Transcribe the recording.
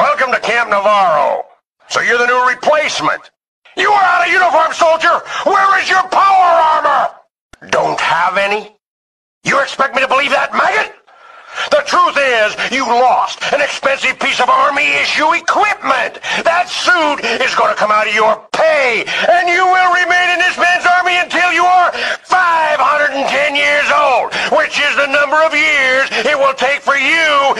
Welcome to Camp Navarro. So you're the new replacement. You are out of uniform, soldier! Where is your power armor? Don't have any? You expect me to believe that, maggot? The truth is, you lost an expensive piece of Army-issue equipment. That suit is going to come out of your pay, and you will remain in this man's army until you are 510 years old, which is the number of years it will take for you